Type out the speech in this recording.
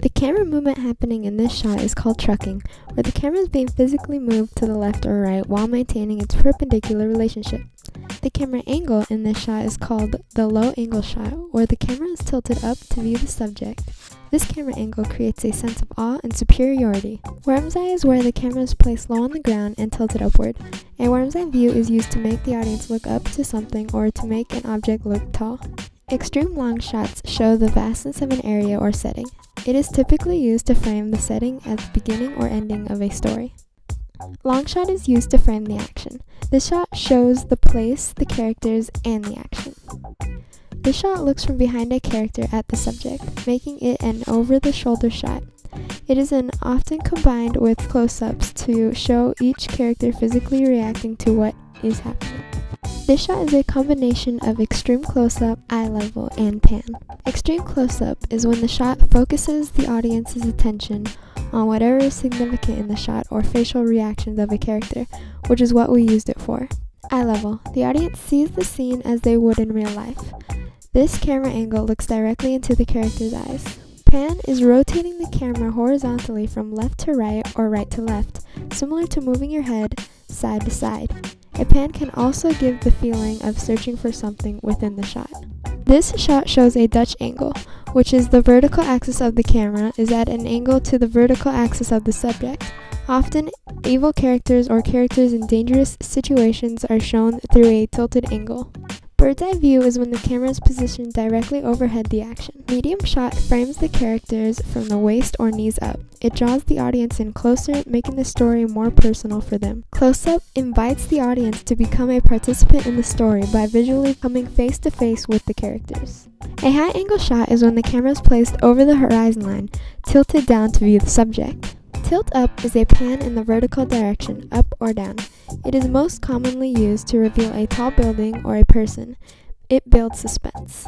The camera movement happening in this shot is called trucking, where the camera is being physically moved to the left or right while maintaining its perpendicular relationship. The camera angle in this shot is called the low angle shot, where the camera is tilted up to view the subject. This camera angle creates a sense of awe and superiority. Worm's eye is where the camera is placed low on the ground and tilted upward. A worm's eye view is used to make the audience look up to something or to make an object look tall. Extreme long shots show the vastness of an area or setting. It is typically used to frame the setting at the beginning or ending of a story. Long shot is used to frame the action. This shot shows the place, the characters, and the action. This shot looks from behind a character at the subject, making it an over the shoulder shot. It is an often combined with close ups to show each character physically reacting to what is happening. This shot is a combination of extreme close up, eye level, and pan. Extreme close up is when the shot focuses the audience's attention on whatever is significant in the shot or facial reactions of a character, which is what we used it for. Eye level. The audience sees the scene as they would in real life. This camera angle looks directly into the character's eyes. Pan is rotating the camera horizontally from left to right or right to left, similar to moving your head side to side. A pan can also give the feeling of searching for something within the shot. This shot shows a Dutch angle, which is the vertical axis of the camera is at an angle to the vertical axis of the subject. Often, evil characters or characters in dangerous situations are shown through a tilted angle. Bird's eye view is when the camera is positioned directly overhead the action. Medium shot frames the characters from the waist or knees up. It draws the audience in closer, making the story more personal for them. Close up invites the audience to become a participant in the story by visually coming face to face with the characters. A high angle shot is when the camera is placed over the horizon line, tilted down to view the subject. Tilt up is a pan in the vertical direction, up or down. It is most commonly used to reveal a tall building or a person. It builds suspense.